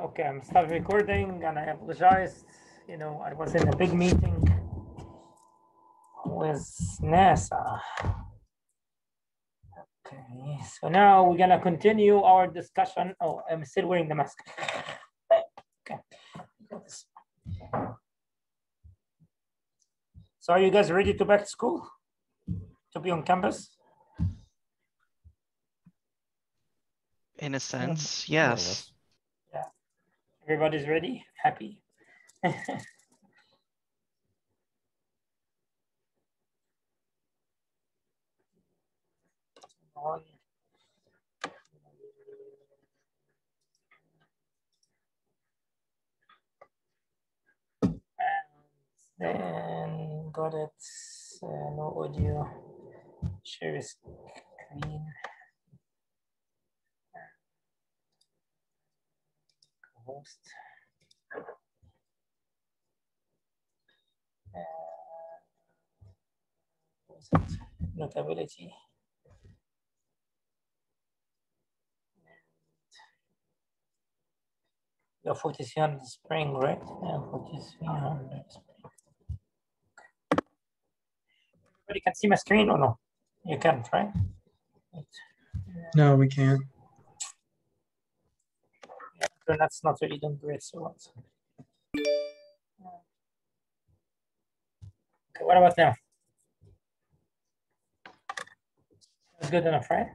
Uh, okay, I'm starting recording and I apologize. You know, I was in a big meeting with NASA. Okay, so now we're gonna continue our discussion. Oh, I'm still wearing the mask. Okay. So are you guys ready to back to school? To be on campus? In a sense, More yes. Everybody's ready? Happy? Then got it, uh, no audio, share screen. Uh, it? Notability. Your 4300 spring, right? Yeah, 4300 spring. Everybody can see my screen or no? You can't, right? No, we can't. Yeah, that's not really done great, so what's Okay, what about now? That's good enough, right?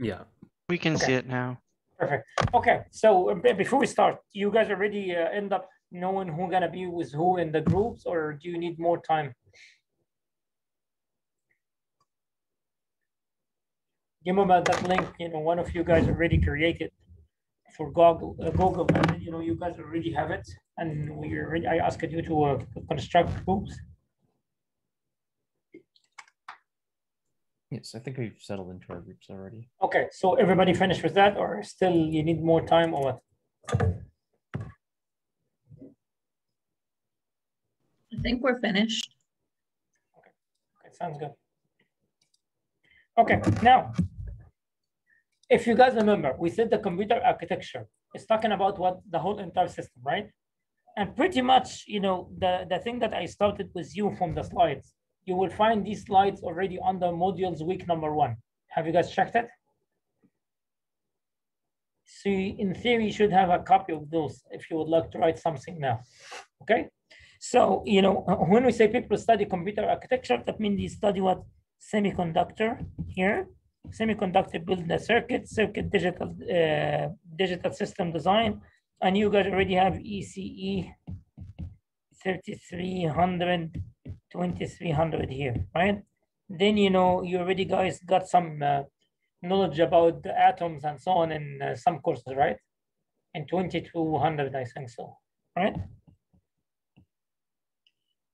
Yeah. We can Okay. see it now. Perfect. Okay, so uh, before we start, you guys already uh, end up knowing who gonna be with who in the groups, or do you need more time? You remember that link, you know, one of you guys already created for Google, uh, Google, and you know, you guys already have it, and we already, I asked you to uh, construct groups. Yes, I think we've settled into our groups already. Okay, so everybody finished with that, or still you need more time, or what? I think we're finished. Okay, sounds good. Okay, now, if you guys remember, we said the computer architecture is talking about what the whole entire system, right? And pretty much, you know, the, the thing that I started with you from the slides, you will find these slides already under modules week number one. Have you guys checked it? So you- in theory, you should have a copy of those if you would like to write something now, okay? So, you know, when we say people study computer architecture, that means they study what semiconductor here, semiconductor building the circuit, circuit digital, uh, digital system design, and you guys already have ECE 3300, 2300 here, right? Then, you know, you already guys got some uh, knowledge about the atoms and so on in uh, some courses, right? In 2200, I think so, right?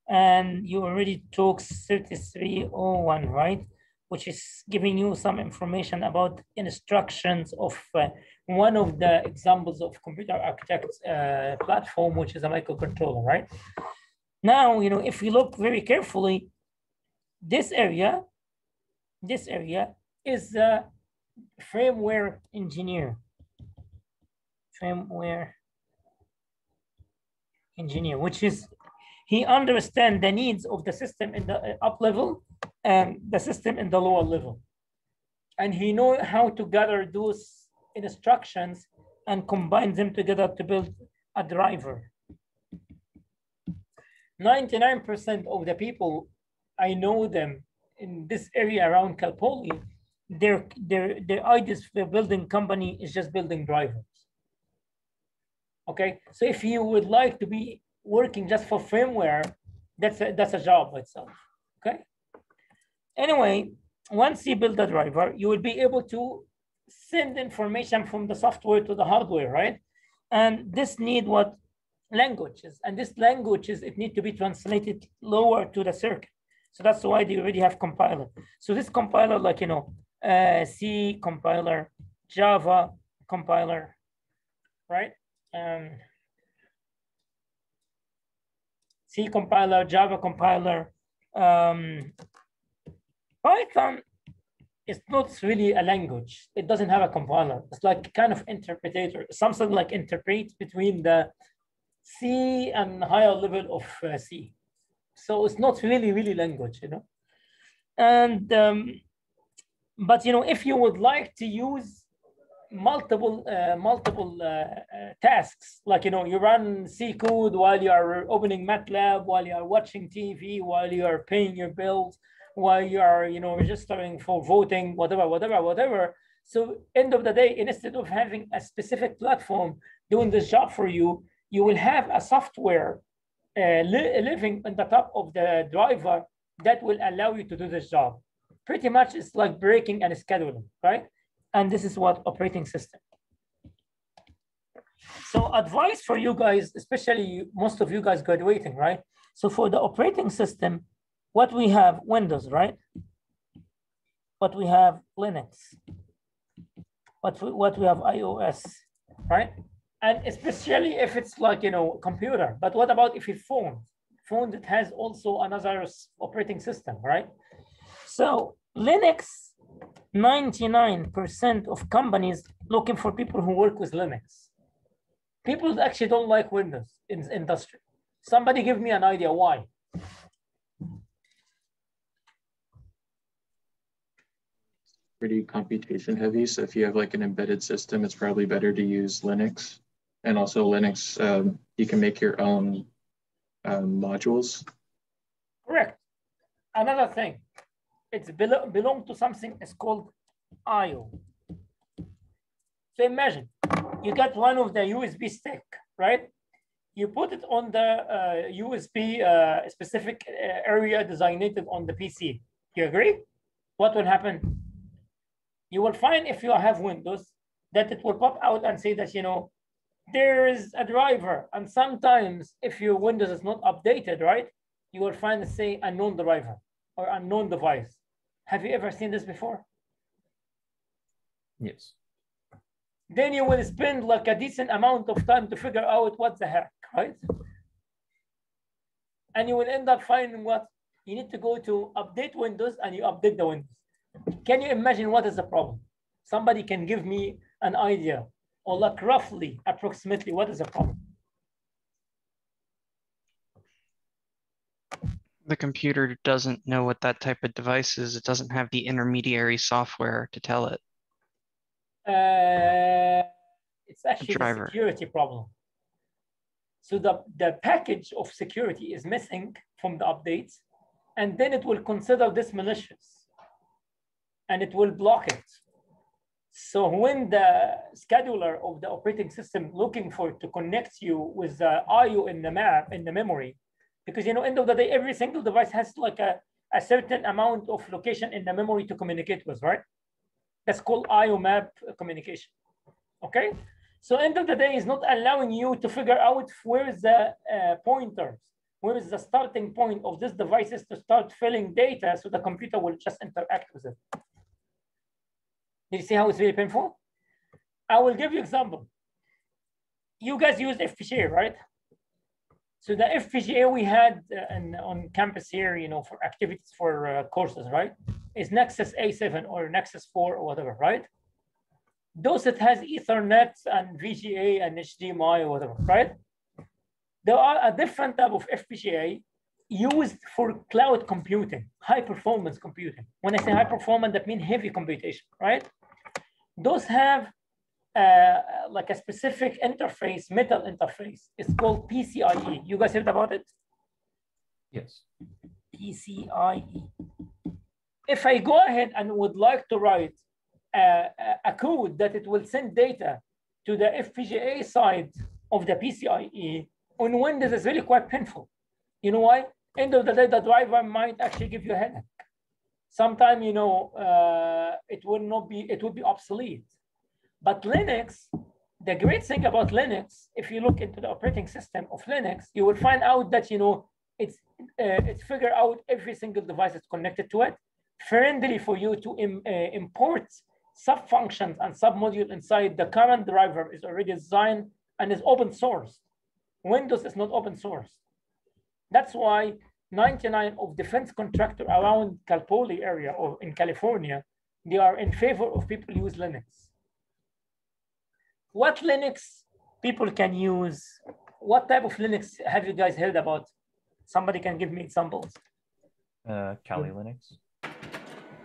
And you already took 3301, right? Which is giving you some information about instructions of uh, one of the examples of computer architect uh, platform, which is a microcontroller, right? Now, you know, if we look very carefully, this area, this area is the firmware engineer. Firmware engineer, which is he understand the needs of the system in the uh, up level and the system in the lower level. And he know how to gather those instructions and combine them together to build a driver. 99% of the people, I know them in this area around Cal Poly, their, their, their ideas for building company is just building drivers. Okay, so if you would like to be working just for firmware, that's a, that's a job itself. Okay. Anyway, once you build the driver, you will be able to send information from the software to the hardware, right? And this need what languages, and this languages it need to be translated lower to the circuit. So that's why they already have compiler. So this compiler, like you know, uh, C compiler, Java compiler, right? Um, C compiler, Java compiler, um, Python it's not really a language. It doesn't have a compiler. It's like kind of interpreter, something like interpret between the C and higher level of uh, C. So it's not really, really language, you know. And um, but you know, if you would like to use multiple uh, multiple uh, uh, tasks, like you know, you run C code while you are opening MATLAB, while you are watching TV, while you are paying your bills, while you are you know registering for voting, whatever, whatever, whatever. So end of the day, instead of having a specific platform doing this job for you, you will have a software uh, li living on the top of the driver that will allow you to do this job. Pretty much it's like breaking and scheduling, right? And this is what operating system. So advice for you guys, especially most of you guys graduating, right? So for the operating system, what we have Windows, right? What we have Linux, what we, what we have iOS, right? And especially if it's like, you know, computer, but what about if it's phone? Phone that has also another operating system, right? So Linux, 99% of companies looking for people who work with Linux. People actually don't like Windows in industry. Somebody give me an idea why. Pretty computation heavy. So if you have like an embedded system, it's probably better to use Linux. And also Linux, um, you can make your own um, modules. Correct. Another thing, it's belo belong to something it's called IO. So imagine you got one of the USB stick, right? You put it on the uh, USB uh, specific area designated on the PC. You agree? What will happen? You will find if you have Windows that it will pop out and say that, you know, there is a driver. And sometimes if your Windows is not updated, right, you will find say unknown driver or unknown device. Have you ever seen this before? Yes. Then you will spend like a decent amount of time to figure out what the heck, right? And you will end up finding what you need to go to update Windows and you update the Windows. Can you imagine what is the problem? Somebody can give me an idea or like roughly, approximately, what is the problem? The computer doesn't know what that type of device is. It doesn't have the intermediary software to tell it. Uh, it's actually a driver. security problem. So the, the package of security is missing from the updates, and then it will consider this malicious, and it will block it. So when the scheduler of the operating system looking for to connect you with the IO in the map in the memory, because you know end of the day every single device has like a, a certain amount of location in the memory to communicate with, right? That's called IO map communication. Okay, so end of the day is not allowing you to figure out where is the uh, pointers, where is the starting point of this devices to start filling data, so the computer will just interact with it. You see how it's very painful? I will give you example. You guys use FPGA, right? So the FPGA we had uh, in, on campus here, you know, for activities for uh, courses, right? Is Nexys A7 or Nexys 4 or whatever, right? Those that has Ethernet and VGA and HDMI or whatever, right? There are a different type of FPGA used for cloud computing, high performance computing. When I say high performance, that means heavy computation, right? Those have uh, like a specific interface, metal interface. It's called PCIe. You guys heard about it? Yes. PCIe. If I go ahead and would like to write a, a code that it will send data to the FPGA side of the PCIe on Windows is really quite painful. You know why? End of the day, the driver might actually give you a headache. Sometime, you know, uh, it would not be, it would be obsolete. But Linux, the great thing about Linux, if you look into the operating system of Linux, you will find out that, you know, it's, uh, it's figure out every single device that's connected to it, friendly for you to Im, uh, import sub-functions and sub-module inside the current driver is already designed and is open source. Windows is not open source. That's why 99 of defense contractor around Cal Poly area or in California, they are in favor of people use Linux. What Linux people can use? What type of Linux have you guys heard about? Somebody can give me examples. Uh, Kali Linux.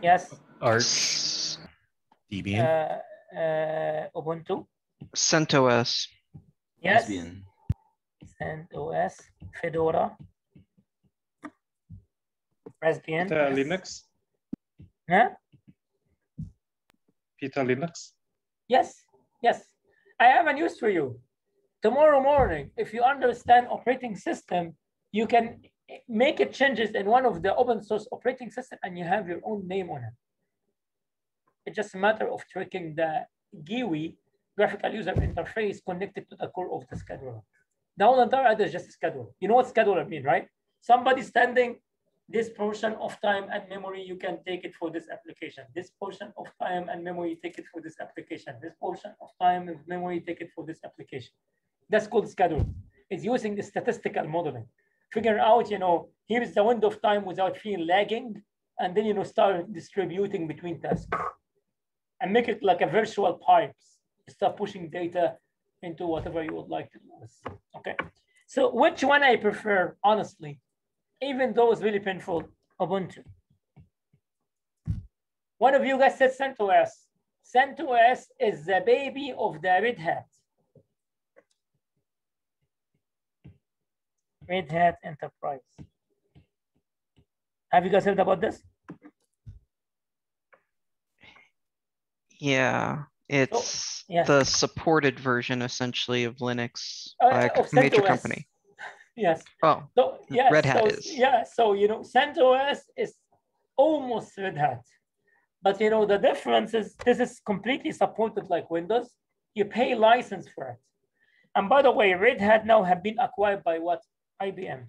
Yes. Arch, Debian, Uh, uh, Ubuntu. CentOS. Yes. Debian. CentOS, Fedora. Raspbian. Pita Linux, Huh? Pita Linux. Yes, yes. I have a news for you. Tomorrow morning, if you understand operating system, you can make it changes in one of the open source operating system and you have your own name on it. It's just a matter of tricking the GUI, graphical user interface connected to the core of the scheduler. The whole entire idea is just a schedule. You know what scheduler mean, right? Somebody standing this portion of time and memory, you can take it for this application. This portion of time and memory, take it for this application. This portion of time and memory, take it for this application. That's called schedule. It's using the statistical modeling. Figure out, you know, here's the window of time without feeling lagging, and then, you know, start distributing between tasks and make it like a virtual pipes. Start pushing data into whatever you would like to with. Okay. So which one I prefer, honestly, even though it's really painful, Ubuntu. One of you guys said CentOS. CentOS is the baby of the Red Hat. Red Hat Enterprise. Have you guys heard about this? Yeah, it's yeah. the supported version essentially of Linux Uh, by a of major CentOS. company. Yes. Oh, So yeah, Red Hat so, is. Yeah, so you know, CentOS is almost Red Hat, but you know the difference is this is completely supported like Windows. You pay license for it, and by the way, Red Hat now have been acquired by what IBM.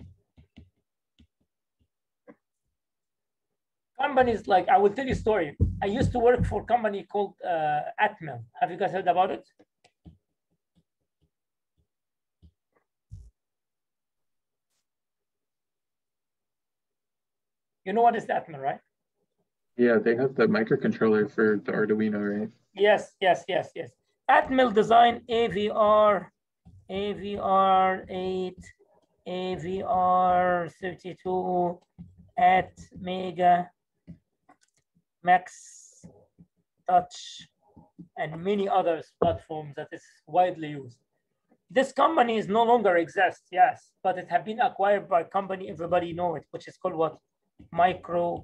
Companies like I will tell you a story. I used to work for a company called uh, Atmel. Have you guys heard about it? You know what is Atmel, right? Yeah, they have the microcontroller for the Arduino, right? Yes, yes, yes, yes. Atmel design AVR, AVR 8, AVR 32, at Mega, Max, Touch, and many other platforms that is widely used. This company is no longer exists, yes, but it have been acquired by a company everybody know it, which is called what? Microchip.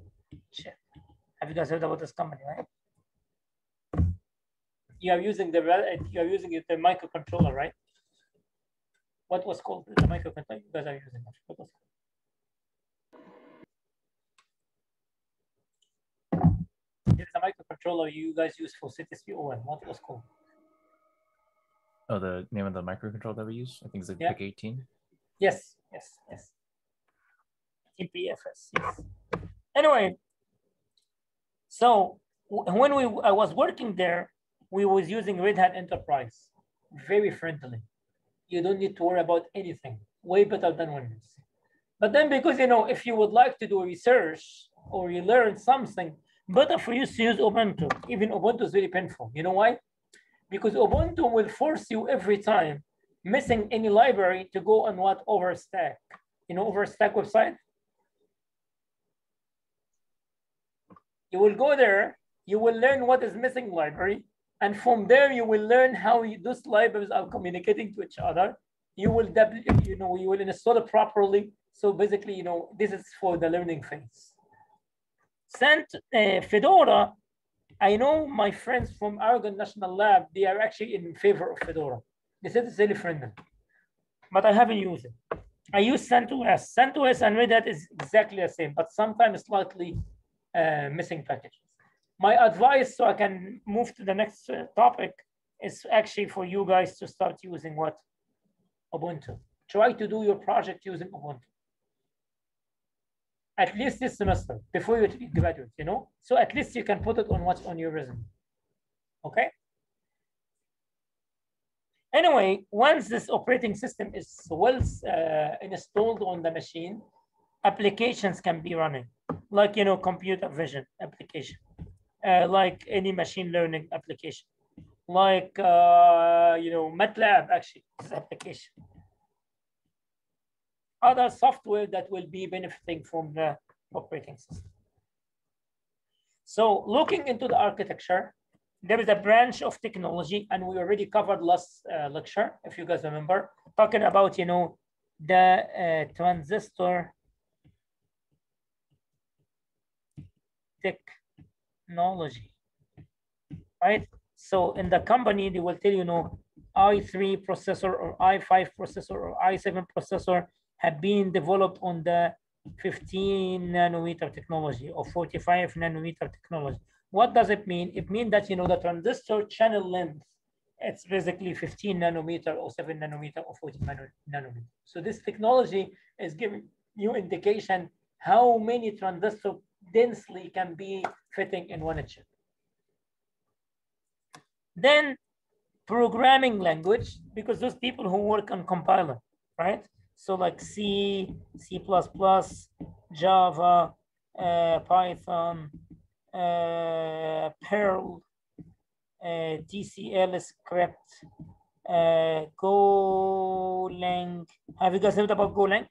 Have you guys heard about this company, right? You are using the rel- uh, you are using it, the microcontroller, right? What was called the microcontroller you guys are using? What was it? This a microcontroller you guys use for CTSPON. What was called? Oh, the name of the microcontroller that we use? I think it's like Yeah. PIC 18. Yes, yes, yes. TPFS, yes. Anyway, so when we I was working there, we was using Red Hat Enterprise, very friendly. You don't need to worry about anything, way better than Windows. But then because you know, if you would like to do research or you learn something, better for you to use Ubuntu. Even Ubuntu is very painful. You know why? Because Ubuntu will force you every time missing any library to go on what overstack. You know overstack website? You will go there, you will learn what is missing library, and from there you will learn how you, those libraries are communicating to each other. You will, you know, you will install it properly. So basically, you know, this is for the learning phase. Sent uh, Fedora, I know my friends from Argonne National Lab, they are actually in favor of Fedora. They said it's really friendly, but I haven't used it. I use CentOS. CentOS and Red Hat is exactly the same, but sometimes slightly uh, missing packages. My advice, so I can move to the next uh, topic, is actually for you guys to start using what? Ubuntu. Try to do your project using Ubuntu. At least this semester, before you graduate, you know? So at least you can put it on what's on your resume. Okay? Anyway, once this operating system is well uh, installed on the machine, applications can be running, like you know, computer vision application. uh, like any machine learning application, like uh, you know MATLAB actually is application. Other software that will be benefiting from the operating system. So looking into the architecture, there is a branch of technology, and we already covered last uh, lecture, if you guys remember, talking about you know the uh, transistor technology, right? So in the company, they will tell you, know, i3 processor or i5 processor or i7 processor have been developed on the 15 nanometer technology or 45 nanometer technology. What does it mean? It means that, you know, the transistor channel length, it's basically 15 nanometer or 7 nanometer or 40 nanometer. So this technology is giving you indication how many transistor densely can be fitting in one chip. Then programming language, because those people who work on compiler, right? So like C, C++, Java, uh, Python, uh, Perl, uh, TCL script, uh, Golang. Have you guys heard about Golang?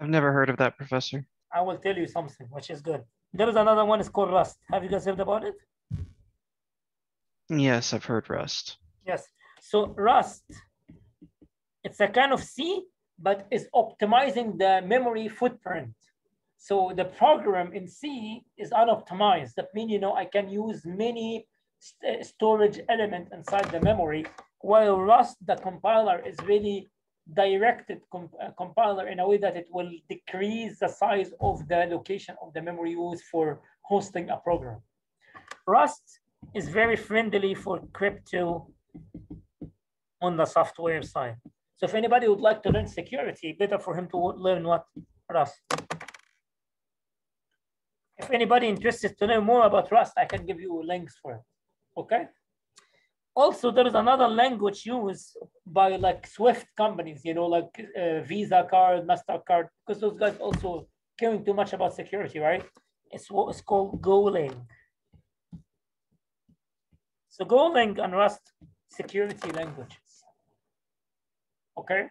I've never heard of that, Professor. I will tell you something, which is good. There is another one, it's called Rust. Have you guys heard about it? Yes, I've heard Rust. Yes. So Rust, it's a kind of C, but it's optimizing the memory footprint. So the program in C is unoptimized. That means, you know, I can use many st storage element inside the memory, while Rust, the compiler is really directed comp uh, compiler in a way that it will decrease the size of the location of the memory used for hosting a program. Rust is very friendly for crypto on the software side. So if anybody would like to learn security, better for him to learn what? Rust. If anybody interested to learn more about Rust, I can give you links for it, okay? Also, there is another language used by like Swift companies, you know, like uh, Visa card, MasterCard, because those guys also caring too much about security, right? It's what is called Golang. So Golang and Rust security languages. Okay.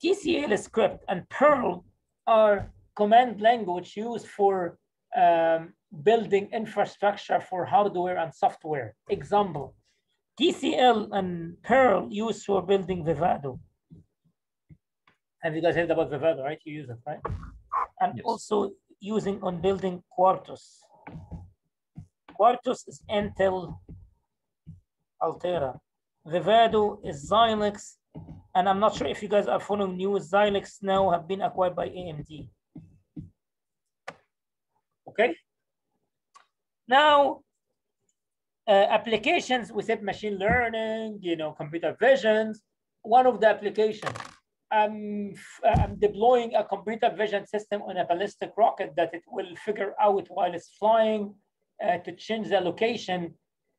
TCL script and Perl are command language used for um, building infrastructure for hardware and software. Example, TCL and Perl used for building Vivado. Have you guys heard about Vivado, right? You use it, right? And Yes. also using on building Quartus. Quartus is Intel Altera. Vivado is Xilinx. And I'm not sure if you guys are following news. Xilinx now have been acquired by AMD. Okay. Now, uh, applications, we said machine learning, you know, computer visions. One of the applications, I'm, f- I'm deploying a computer vision system on a ballistic rocket that it will figure out while it's flying uh, to change the location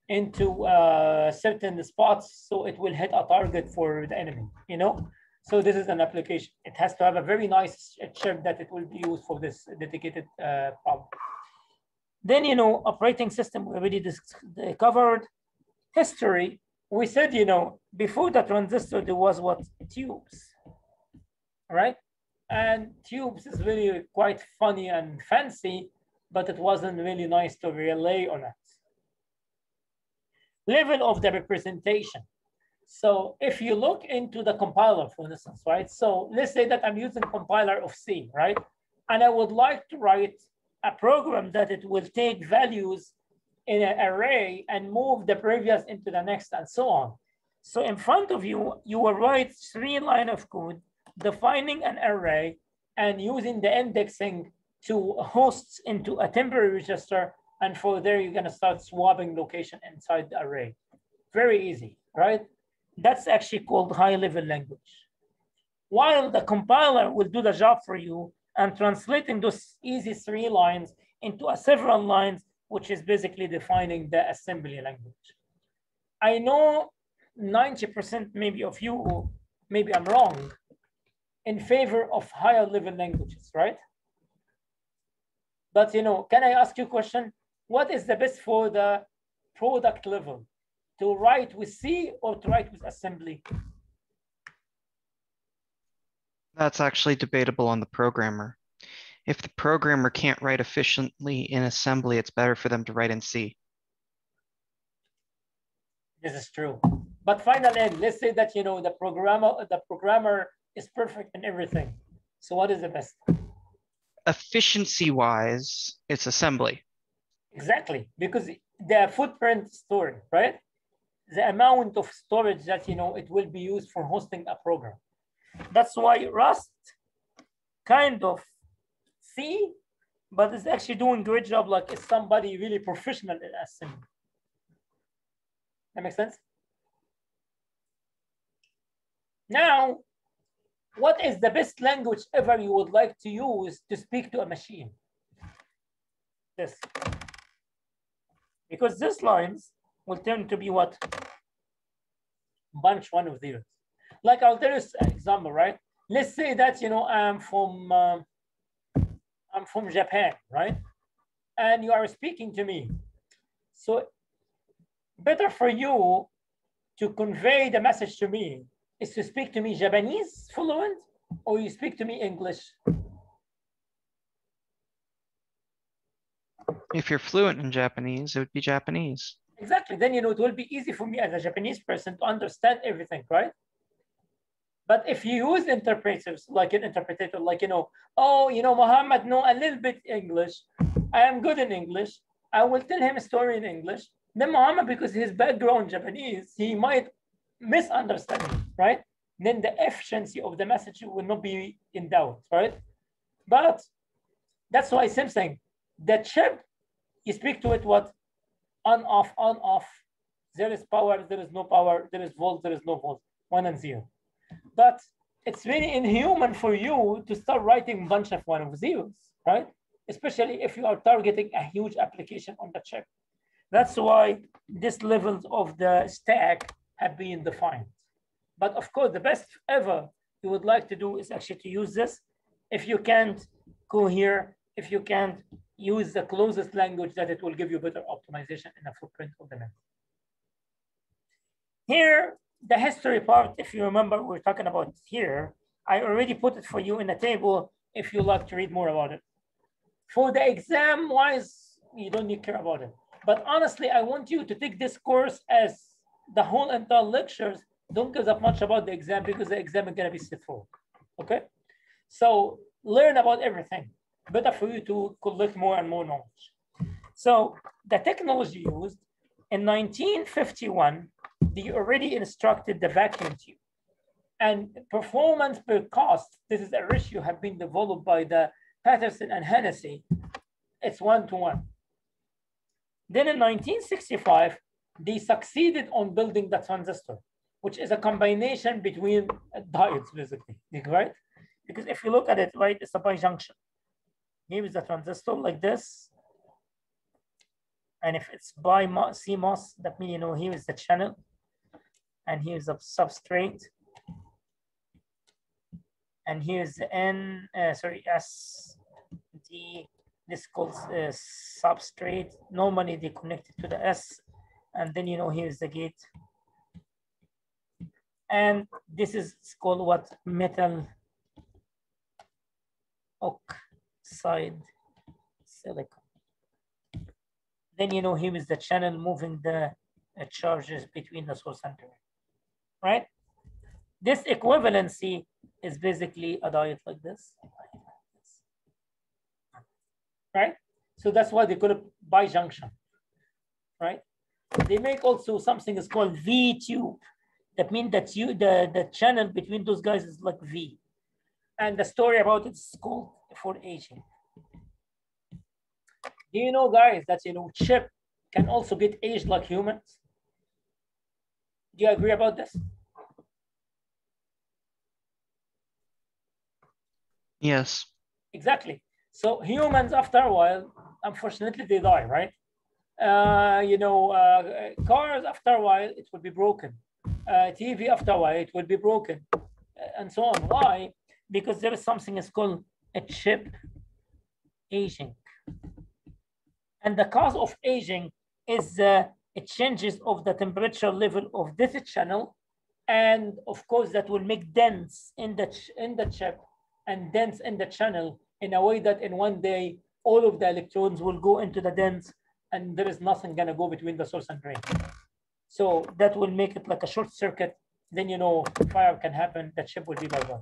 into uh, certain spots so it will hit a target for the enemy, you know? So this is an application. It has to have a very nice chip that it will be used for this dedicated uh, problem. Then, you know, operating system, we already covered. History, we said, you know, before the transistor, there was what? Tubes, right? And tubes is really quite funny and fancy, but it wasn't really nice to rely on it. Level of the representation. So if you look into the compiler, for instance, right? So let's say that I'm using compiler of C, right? And I would like to write a program that it will take values in an array and move the previous into the next and so on. So in front of you, you will write three line of code defining an array and using the indexing to hosts into a temporary register. And for there, you're gonna start swapping location inside the array. Very easy, right? That's actually called high level language. While the compiler will do the job for you and translating those easy three lines into a several lines, which is basically defining the assembly language. I know 90% maybe of you, maybe I'm wrong, in favor of higher level languages, right? But you know, can I ask you a question? What is the best for the product level? To write with C or to write with assembly? That's actually debatable on the programmer. If the programmer can't write efficiently in assembly, it's better for them to write in C. This is true. But final end, let's say that you know the programmer the programmer is perfect in everything. So what is the best? Efficiency wise, it's assembly. Exactly, because the footprint stored, right? The amount of storage that you know it will be used for hosting a program. That's why Rust kind of C, but it's actually doing great job like it's somebody really professional in assembly. That makes sense? Now, what is the best language ever you would like to use to speak to a machine? This. Because these lines will turn to be what? Bunch one of zeros. Like I'll tell you an example, right? Let's say that, you know, I'm from, uh, I'm from Japan, right? And you are speaking to me. So better for you to convey the message to me is to speak to me Japanese fluent or you speak to me English? If you're fluent in Japanese, it would be Japanese. Exactly. Then, you know, it will be easy for me as a Japanese person to understand everything, right? But if you use interpreters, like an interpreter, like, you know, oh, you know, Muhammad know a little bit English. I am good in English. I will tell him a story in English. Then Muhammad, because his background Japanese, he might misunderstand right? Then the efficiency of the message will not be in doubt, right? But that's why same thing. The chip, you speak to it what? On, off, on, off. There is power, there is no power, there is volt, there is no volt, one and zero. But it's really inhuman for you to start writing bunch of one of zeros, right? Especially if you are targeting a huge application on the chip. That's why these levels of the stack have been defined. But of course, the best ever you would like to do is actually to use this. If you can't go here, if you can't use the closest language that it will give you better optimization in the footprint of the network. Here, the history part, if you remember, we're talking about here. I already put it for you in the table if you like to read more about it. For the exam wise, you don't need to care about it. But honestly, I want you to take this course as the whole entire lectures. Don't give up much about the exam because the exam is gonna be straightforward, okay? So learn about everything. Better for you to collect more and more knowledge. So the technology used in 1951, they already instructed the vacuum tube. And performance per cost, this is a ratio have been developed by the Patterson and Hennessy. It's one to one. Then in 1965, they succeeded on building the transistor, which is a combination between diodes, basically, right? Because if you look at it, right, it's a bijunction. Here is the transistor like this. And if it's by CMOS, that means, you know, here is the channel. And here's the substrate. And here's the N, uh, sorry, S, D, this called uh, substrate. Normally they connect it to the S. And then, you know, here's the gate. And this is called what? Metal oxide silicon. Then, you know, here is the channel moving the uh, charges between the source and drain, right? This equivalency is basically a diode like this, right? So that's why they call it bijunction, right? They make also something is called V tube. That means that you the, the channel between those guys is like V. And the story about it is called for aging. Do you know, guys, that you know chip can also get aged like humans? Do you agree about this? Yes. Exactly. So humans, after a while, unfortunately, they die, right? Uh, you know, uh, cars after a while, it will be broken. Uh, TV after a while, it will be broken, and so on. Why? Because there is something is called a chip aging. And the cause of aging is uh, it changes of the temperature level of this channel. And of course, that will make dents in the, in the chip and dense in the channel in a way that in one day, all of the electrons will go into the dents and there is nothing gonna go between the source and drain. So that will make it like a short circuit. Then you know fire can happen, the chip will be bye.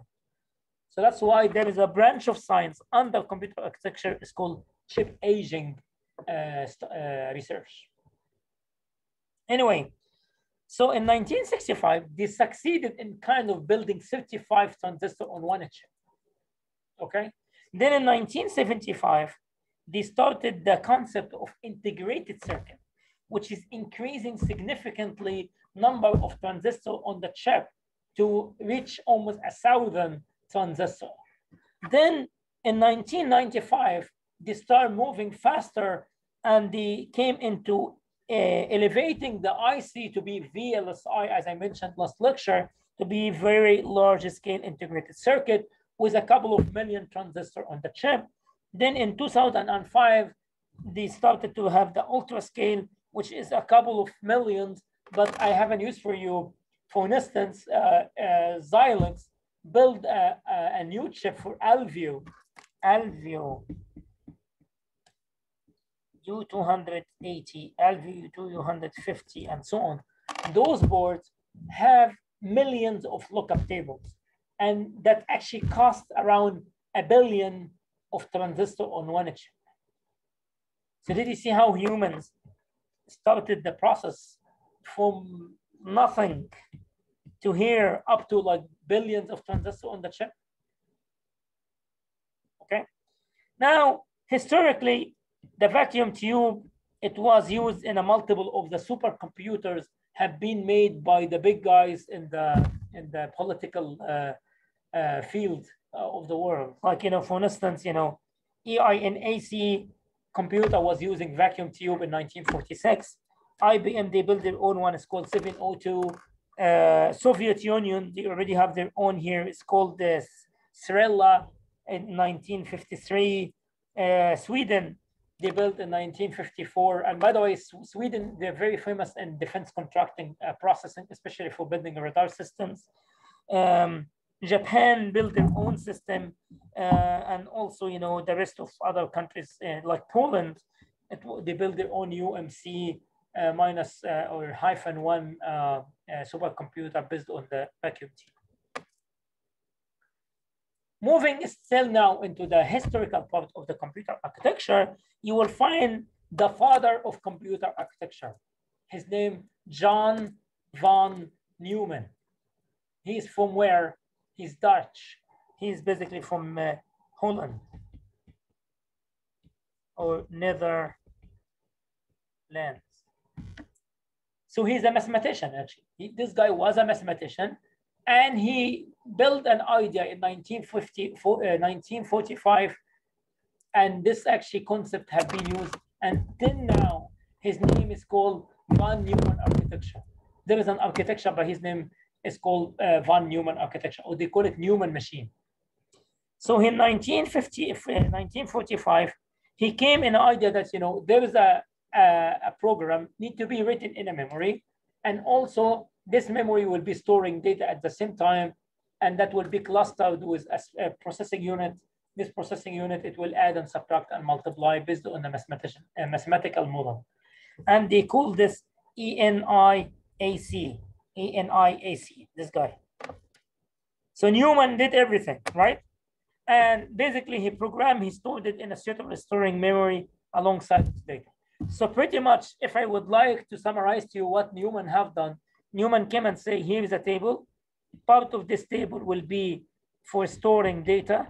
So that's why there is a branch of science under computer architecture. is called chip aging uh, uh, research. Anyway, so in 1965, they succeeded in kind of building 35 transistors on one chip. Okay. Then in 1975, they started the concept of integrated circuit, which is increasing significantly number of transistors on the chip to reach almost a thousand transistor. Then in 1995, they start moving faster and they came into uh, elevating the IC to be VLSI, as I mentioned last lecture, to be very large scale integrated circuit with a couple of million transistor on the chip. Then in 2005, they started to have the ultra scale, which is a couple of millions, but I have a news for you. For instance, uh, uh, Xilinx built a, a, a new chip for Alveo, Alveo U280, Alveo U250, and so on. Those boards have millions of lookup tables, and that actually costs around a billion of transistor on one chip. So did you see how humans started the process from nothing to here up to like billions of transistors on the chip? Okay. Now, historically, the vacuum tube, it was used in a multiple of the supercomputers have been made by the big guys in the in the political uh, uh, field uh, of the world. Like, you know, for instance, you know, ENIAC computer was using vacuum tube in 1946. IBM, they built their own one. It's called 702. Uh, Soviet Union, they already have their own here. It's called the Strela in 1953. Uh, Sweden, they built in 1954. And by the way, Sweden, they're very famous in defense contracting uh, processing, especially for building radar systems. Um, Japan built their own system, uh, and also, you know, the rest of other countries uh, like Poland, it, they built their own UMC uh, minus or hyphen one supercomputer based on the vacuum tube. Moving still now into the historical part of the computer architecture, you will find the father of computer architecture. His name, John von Neumann. He's from where? He's Dutch. He's basically from uh, Holland or Netherlands. So he's a mathematician, actually. He, this guy was a mathematician, and he built an idea in 1950, uh, 1945, and this actually concept have been used until now. His name is called von Neumann architecture. There is an architecture by his name is called uh, von Neumann architecture, or they call it Neumann machine. So in 1950, 1945, he came in an idea that, you know, there is a, a, a program need to be written in a memory. And also this memory will be storing data at the same time. And that will be clustered with a, a processing unit. This processing unit, it will add and subtract and multiply based on the mathematician, a mathematical model. And they call this ENIAC, ENIAC, this guy. So Neumann did everything, right? And basically he programmed, he stored it in a suitable storing memory alongside this data. So pretty much, if I would like to summarize to you what Neumann have done, Neumann came and say, here is a table. Part of this table will be for storing data,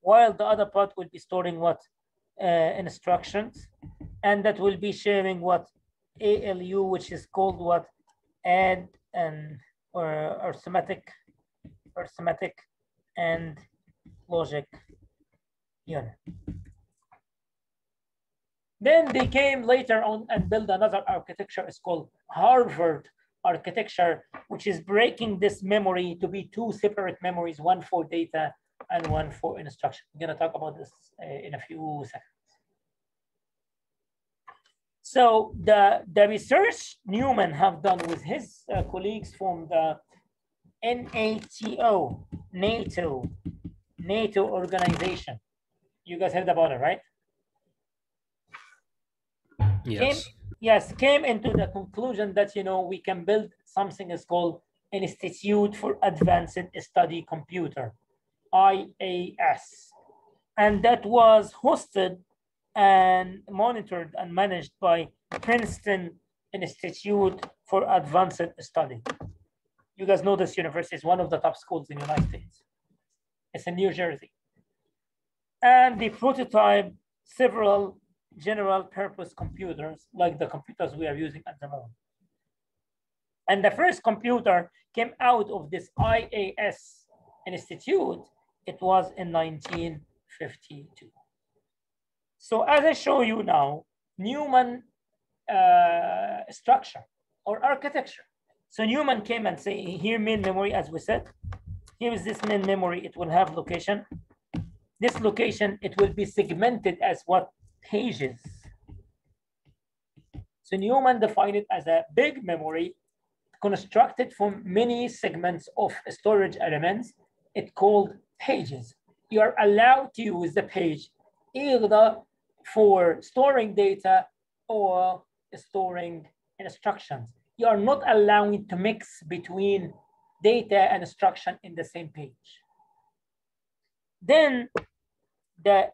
while the other part will be storing what? Uh, instructions. And that will be sharing what? ALU, which is called what? Add and or arithmetic, arithmetic and logic unit. Then they came later on and built another architecture. It's called Harvard architecture, which is breaking this memory to be two separate memories, one for data and one for instruction. I'm gonna talk about this uh, in a few seconds. So the, the research Neumann have done with his uh, colleagues from the NATO, NATO, NATO organization. You guys heard about it, right? Yes. yes, came into the conclusion that, you know, we can build something is called an Institute for Advanced Study Computer, IAS. And that was hosted and monitored and managed by Princeton Institute for Advanced Study. You guys know this university is one of the top schools in the United States. It's in New Jersey. And they prototype several general purpose computers like the computers we are using at the moment. And the first computer came out of this IAS institute, it was in 1952. So as I show you now, Neumann uh, structure or architecture. So Neumann came and say, here main memory, as we said, here is this main memory, it will have location. This location, it will be segmented as what pages. So Neumann defined it as a big memory constructed from many segments of storage elements. It called pages. You are allowed to use the page either for storing data or storing instructions. You are not allowing to mix between data and instruction in the same page. Then the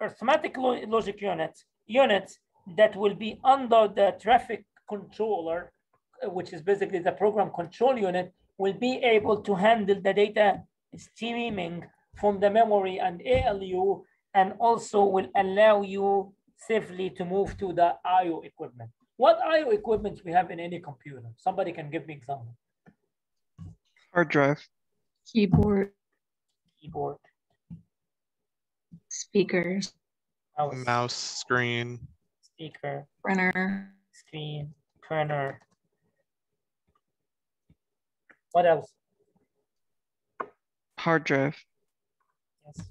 arithmetic logic unit, units that will be under the traffic controller, which is basically the program control unit, will be able to handle the data streaming from the memory and ALU, and also will allow you safely to move to the IO equipment. What IO equipment we have in any computer? Somebody can give me example. Hard drive. Keyboard, Keyboard, speakers, mouse, mouse screen. speaker, printer, screen, printer. What else? Hard drive. Yes.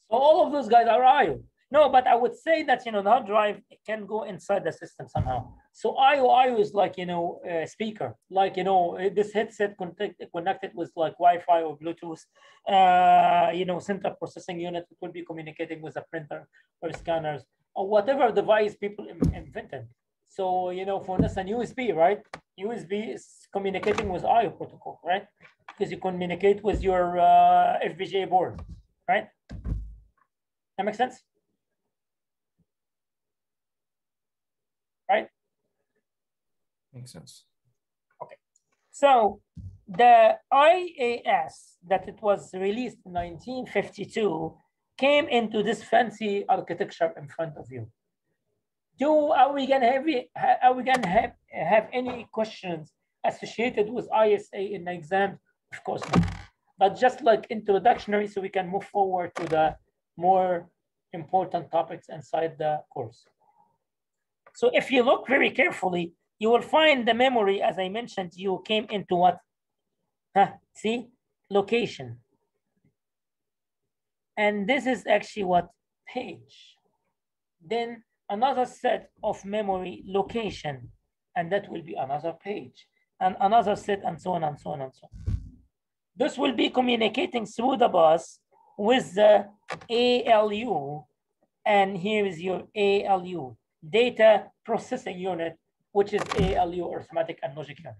So all of those guys are IO. No, but I would say that, you know, the hard drive can go inside the system somehow. So IO, IO is like, you know, a speaker, like, you know, this headset connect, connected with like Wi-Fi or Bluetooth, uh, you know, central processing unit it will be communicating with a printer or scanners or whatever device people invented. So, you know, for instance, USB, right? USB is communicating with IO protocol, right? Because you communicate with your uh, FPGA board, right? That makes sense? Right? Makes sense. Okay. So the IAS that it was released in 1952 came into this fancy architecture in front of you. Do are we gonna have are we gonna have have any questions associated with ISA in the exam? Of course not. But just like introductory, so we can move forward to the more important topics inside the course. So if you look very carefully, you will find the memory, as I mentioned, you came into what? Huh, see, location. And this is actually what page. Then another set of memory location, and that will be another page, and another set, and so on and so on and so on. This will be communicating through the bus with the ALU, and here is your ALU, data processing unit, which is ALU, arithmetic and logic unit.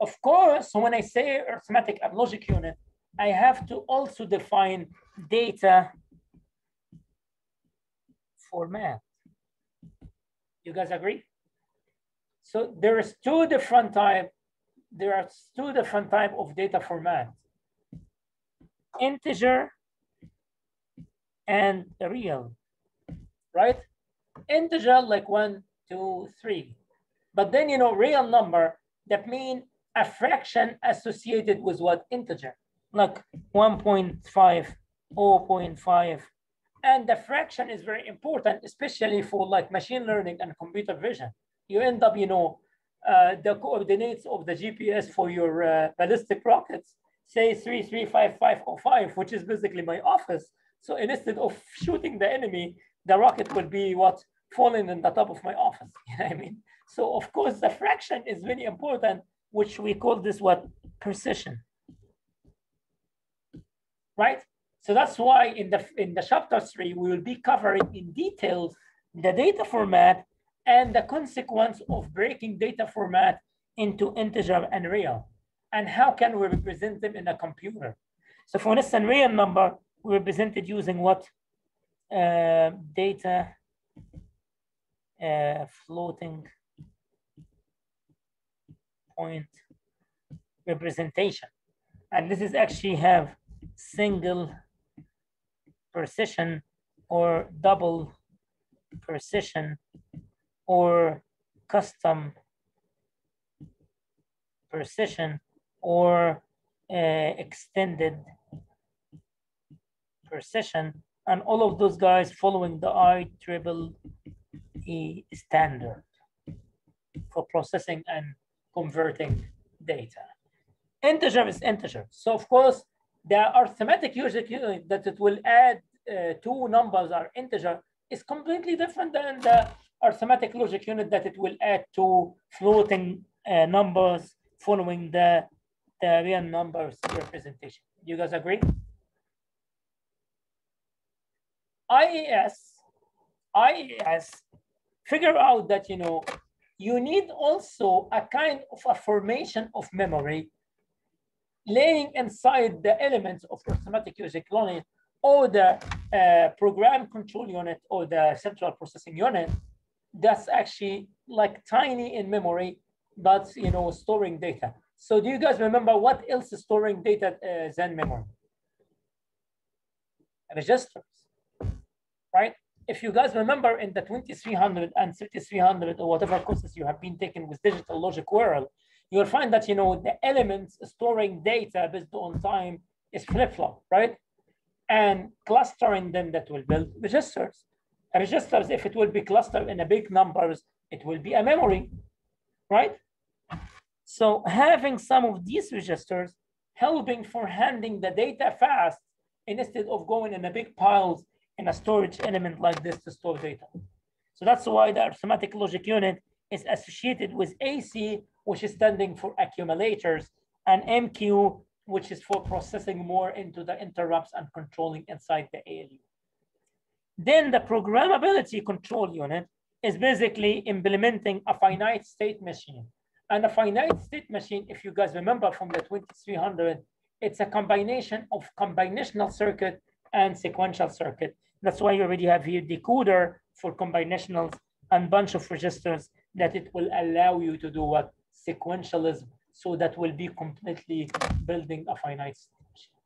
Of course, when I say arithmetic and logic unit, I have to also define data format. You guys agree? So there is two different type, there are two different type of data format. Integer and real, right? Integer like one, two, three. But then, you know, real number, that mean a fraction associated with what integer, like 1.5, 0.5. And the fraction is very important, especially for like machine learning and computer vision. You end up, you know, uh, the coordinates of the GPS for your uh, ballistic rockets say 335505, which is basically my office. So instead of shooting the enemy, the rocket will be what falling in the top of my office. You know what I mean? So of course the fraction is very important, which we call this what precision. Right? So that's why in the in the chapter three, we will be covering in details the data format and the consequence of breaking data format into integer and real. And how can we represent them in a computer? So for instance, real number, we represented using what? Uh, data uh, floating point representation. And this is actually have single precision or double precision or custom precision or uh, extended precision and all of those guys following the IEEE standard for processing and converting data. Integer is integer. So of course, the arithmetic usually that it will add uh, two numbers are integer is completely different than the arithmetic logic unit that it will add two floating uh, numbers following the, the real numbers representation. You guys agree? IAS, IAS figure out that, you know, you need also a kind of a formation of memory laying inside the elements of arithmetic logic unit or the uh, program control unit or the central processing unit that's actually like tiny in memory, but you know, storing data. So do you guys remember what else is storing data uh, than memory? Registers, right? If you guys remember in the 2300 and 3300 or whatever courses you have been taking with digital logic world, you'll find that, you know, the elements storing data based on time is flip-flop, right? And clustering them that will build registers. Registers, if it will be clustered in a big numbers, it will be a memory, right? So having some of these registers helping for handling the data fast instead of going in a big piles in a storage element like this to store data. So that's why the arithmetic logic unit is associated with AC, which is standing for accumulators, and MQ, which is for processing more into the interrupts and controlling inside the ALU. Then the programmability control unit is basically implementing a finite state machine. And a finite state machine, if you guys remember from the 2300, it's a combination of combinational circuit and sequential circuit. That's why you already have here decoder for combinationals and bunch of registers that it will allow you to do what sequentialism. So that will be completely building a finite state machine.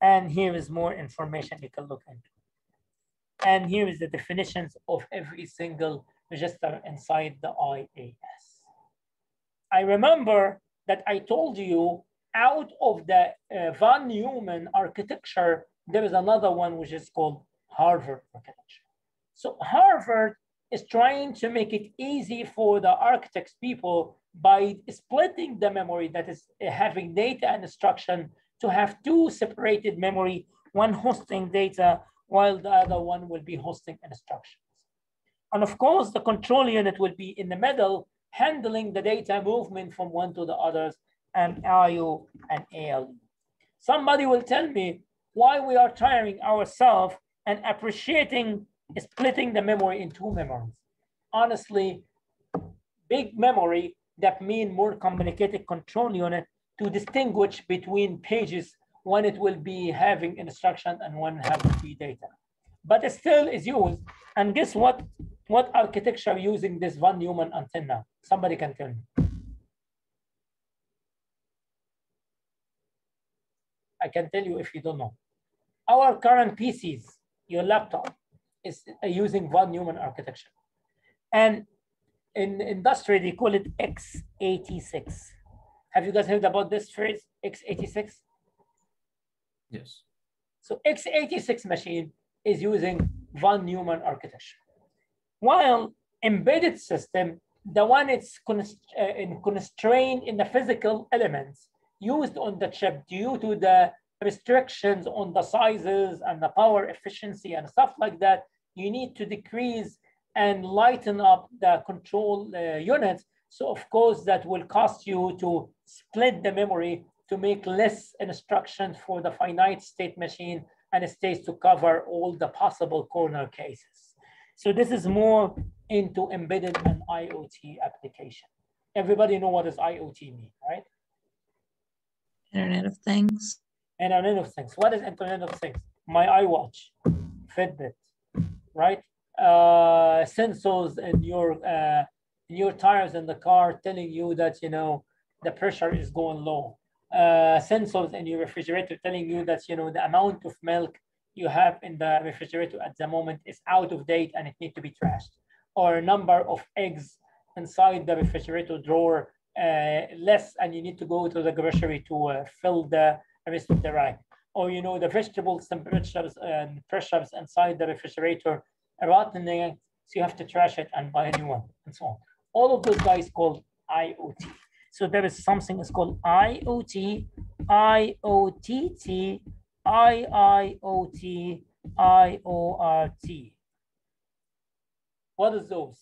And here is more information you can look into. And here is the definitions of every single register inside the IAS. I remember that I told you out of the uh, von Neumann architecture, there is another one which is called Harvard architecture. So Harvard is trying to make it easy for the architects people by splitting the memory that is having data and instruction to have two separated memory, one hosting data while the other one will be hosting instructions. And of course, the control unit will be in the middle, handling the data movement from one to the others and IO and ALU. Somebody will tell me why we are tiring ourselves and appreciating splitting the memory in two memories. Honestly, big memory that mean more communicated control unit to distinguish between pages when it will be having instruction and when having be data. But it still is used. And guess what? What architecture using this von Neumann antenna? Somebody can tell me. I can tell you if you don't know. Our current PCs, your laptop, is using von Neumann architecture. And in industry, they call it x86. Have you guys heard about this phrase, x86? Yes. So x86 machine is using von Neumann architecture. While embedded system, the one it's const uh, in constrained in the physical elements used on the chip due to the restrictions on the sizes and the power efficiency and stuff like that, you need to decrease and lighten up the control uh, units. So of course that will cost you to split the memory to make less instructions for the finite state machine and it stays to cover all the possible corner cases. So this is more into embedded and IoT application. Everybody know what does IoT mean, right? Internet of Things. Internet of Things. What is Internet of Things? My iWatch, Fitbit, right? Uh, sensors in your uh, in your tires in the car telling you that you know the pressure is going low. Uh, sensors in your refrigerator telling you that you know the amount of milk you have in the refrigerator at the moment is out of date and it needs to be trashed, or a number of eggs inside the refrigerator drawer uh, less, and you need to go to the grocery to uh, fill the rest of the rack, or you know the vegetables temperatures and pressures inside the refrigerator are rotten, so you have to trash it and buy a new one, and so on. All of those guys called IoT. So there is something that's called IoT, IOTT, IIoT, IORT. What is those?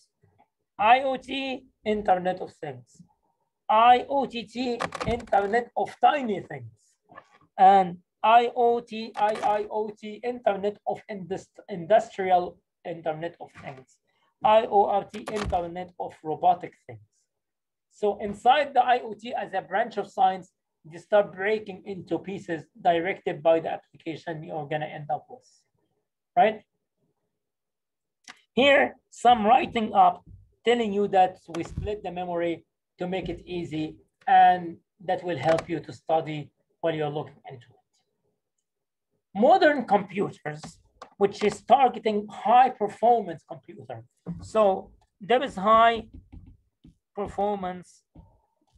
IoT, Internet of Things. IOTT, Internet of Tiny Things. And IoT, IIoT, Internet of Indust Industrial Internet of Things. IORT, Internet of Robotic Things. So inside the IoT as a branch of science, you start breaking into pieces directed by the application you're gonna end up with, right? Here, some writing up telling you that we split the memory to make it easy and that will help you to study while you're looking into it. Modern computers, which is targeting high performance computer. So there is high performance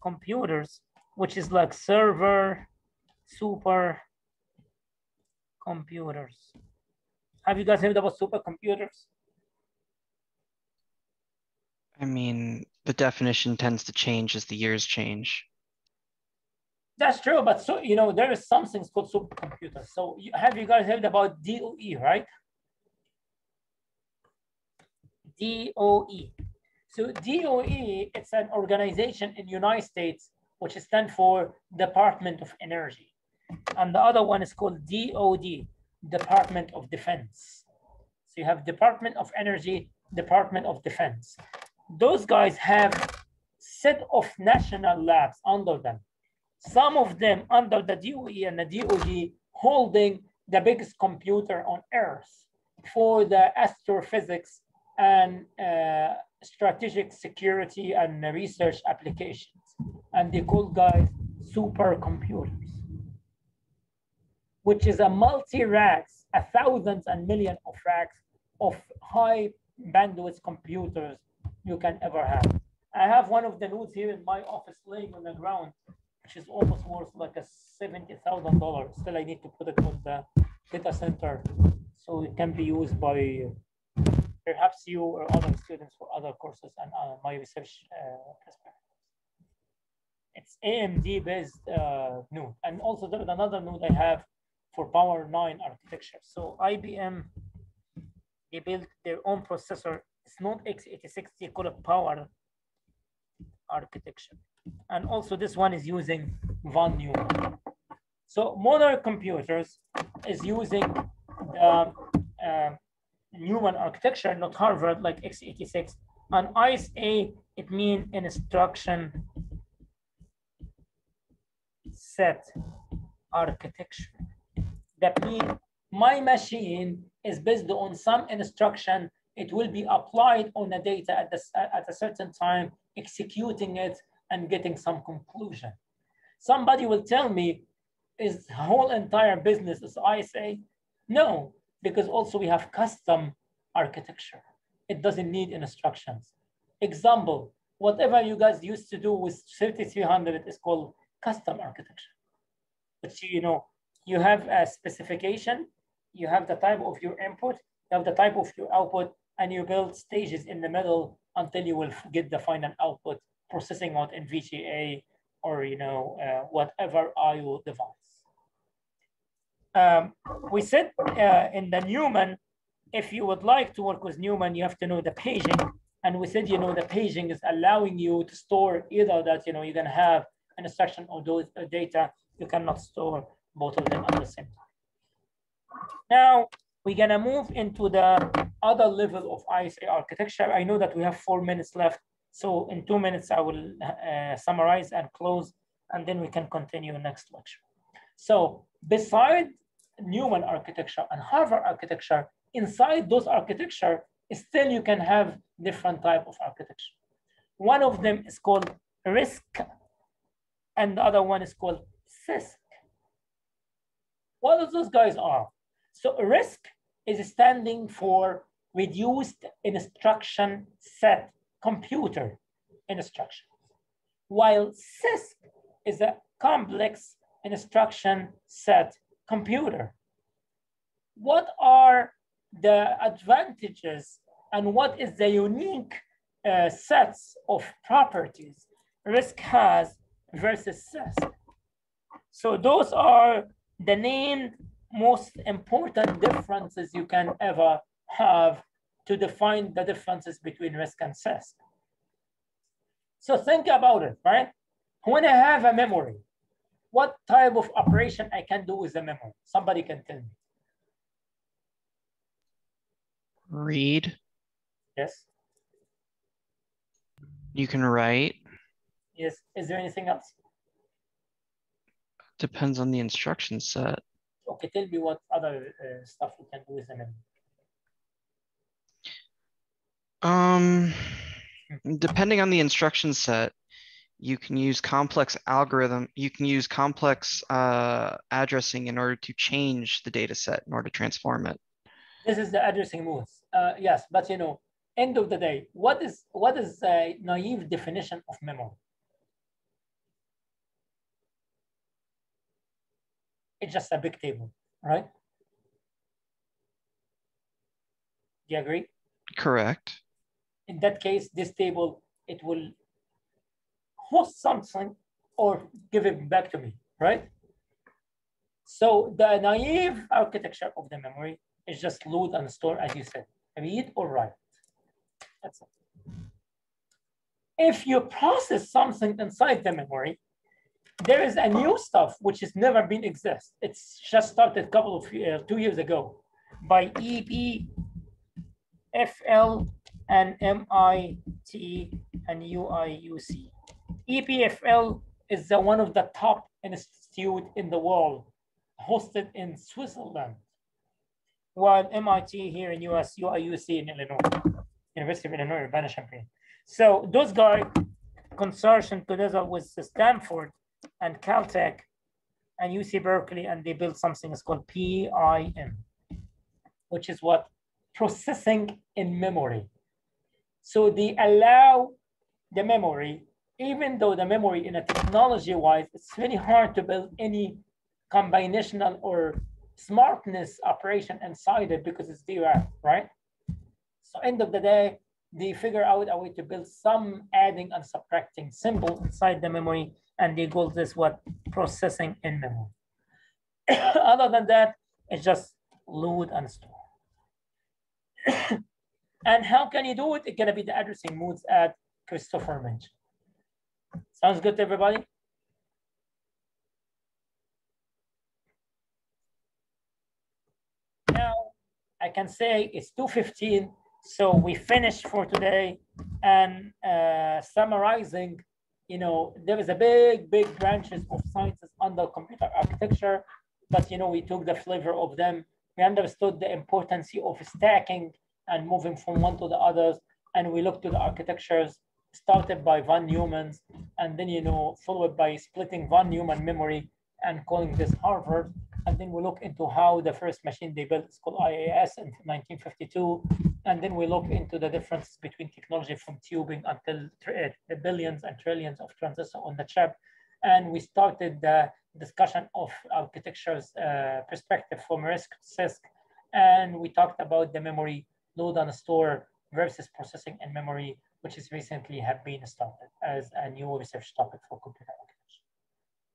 computers, which is like server, super computers. Have you guys heard about supercomputers? I mean, the definition tends to change as the years change. That's true, but so you know there is something called supercomputer. So you, have you guys heard about DOE, right? DOE. So DOE, it's an organization in United States which stands for Department of Energy, and the other one is called DOD, Department of Defense. So you have Department of Energy, Department of Defense. Those guys have set of national labs under them some of them under the DOE and the DOD holding the biggest computer on earth for the astrophysics and uh, strategic security and research applications. And they call guys supercomputers, which is a multi-racks, a thousands and million of racks of high bandwidth computers you can ever have. I have one of the nodes here in my office laying on the ground which is almost worth like a $70,000. Still, I need to put it on the data center so it can be used by perhaps you or other students for other courses and uh, my research uh, It's AMD based uh, node. And also there's another node I have for Power 9 architecture. So IBM, they built their own processor. It's not x86, they call it Power architecture. And also this one is using von Neumann. So modern computers is using the uh, Neumann architecture, not Harvard like x86. And ISA, it means instruction set architecture. That means my machine is based on some instruction. It will be applied on the data at, the, at a certain time, executing it and getting some conclusion. Somebody will tell me, is the whole entire business is ISA? No, because also we have custom architecture. It doesn't need instructions. Example, whatever you guys used to do with 3300 is called custom architecture. But you know, you have a specification, you have the type of your input, you have the type of your output, and you build stages in the middle until you will get the final output processing out in VGA or you know uh, whatever IO device. Um, we said uh, in the Neumann, if you would like to work with Neumann, you have to know the paging. And we said, you know, the paging is allowing you to store either that, you know, you can have an instruction or those uh, data, you cannot store both of them at the same time. Now, we're gonna move into the other level of ISA architecture. I know that we have four minutes left. So in two minutes, I will uh, summarize and close, and then we can continue next lecture. So beside Neumann architecture and Harvard architecture, inside those architecture, still you can have different type of architecture. One of them is called RISC, and the other one is called CISC. What those guys are? So RISC is standing for Reduced Instruction Set Computer Instruction, while CISC is a complex instruction set computer. What are the advantages and what is the unique uh, sets of properties RISC has versus CISC? So those are the named most important differences you can ever have to define the differences between RISC and CISC. So think about it, right? When I have a memory, what type of operation I can do with the memory? Somebody can tell me. Read. Yes. You can write. Yes. Is there anything else? Depends on the instruction set. Okay, tell me what other uh, stuff we can do with memory. Um, depending on the instruction set, you can use complex algorithm. You can use complex uh, addressing in order to change the data set in order to transform it. This is the addressing moves. Uh, yes, but you know, end of the day, what is what is a naive definition of memory? It's just a big table, right? Do you agree? Correct. In that case, this table, it will host something or give it back to me, right? So the naive architecture of the memory is just load and store, as you said, read or write. That's it. If you process something inside the memory, there is a new stuff which has never been exist. It's just started a couple of uh, two years ago by EP, FL, and MIT and UIUC. EPFL is the, one of the top institute in the world, hosted in Switzerland, while MIT here in US, UIUC in Illinois, University of Illinois, Urbana-Champaign. So those guys consortium together with Stanford and Caltech and UC Berkeley, and they built something that's called PIM, which is what processing in memory. So they allow the memory, even though the memory in a technology wise, it's very hard to build any combinational or smartness operation inside it because it's DRAM, right? So end of the day, they figure out a way to build some adding and subtracting symbol inside the memory, and they call this what processing in memory. Other than that, it's just load and store. and how can you do it? It's gonna be the addressing modes at Christopher mentioned. Sounds good to everybody? Now, I can say it's 2.15, so we finished for today. And uh, summarizing, you know, there is a big, big branches of sciences under computer architecture, but, you know, we took the flavor of them. We understood the importance of stacking and moving from one to the others. And we looked to the architectures started by von Neumann's and then, you know, followed by splitting von Neumann memory and calling this Harvard. And then we look into how the first machine they built is called IAS in 1952. And then we look into the difference between technology from tubing until the billions and trillions of transistors on the chip. And we started the discussion of architecture's uh, perspective from RISC CISC. And we talked about the memory load and store versus processing and memory, which is recently have been started as a new research topic for computer architecture.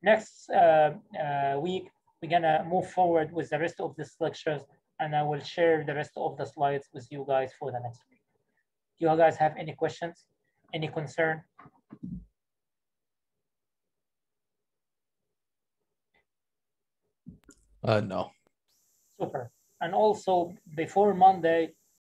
Next uh, uh, week, we're gonna move forward with the rest of these lectures and I will share the rest of the slides with you guys for the next week. Do you guys have any questions? Any concern? Uh, no. Super. And also before Monday,